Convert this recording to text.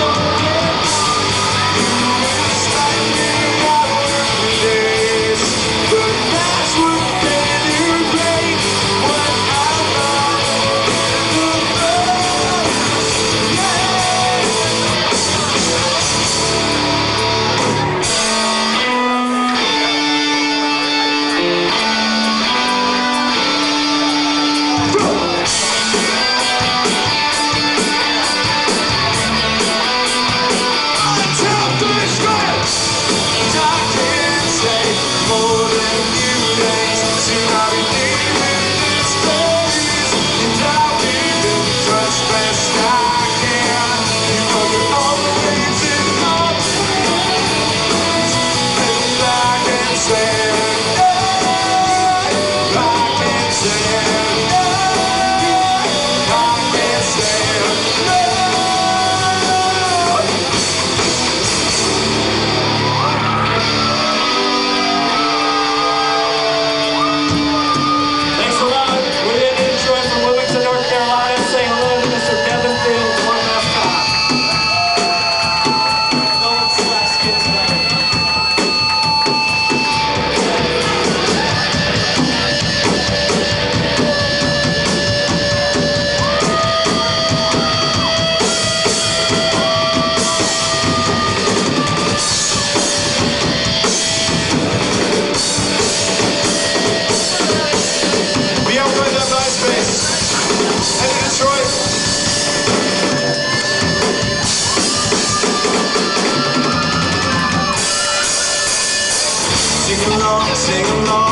know.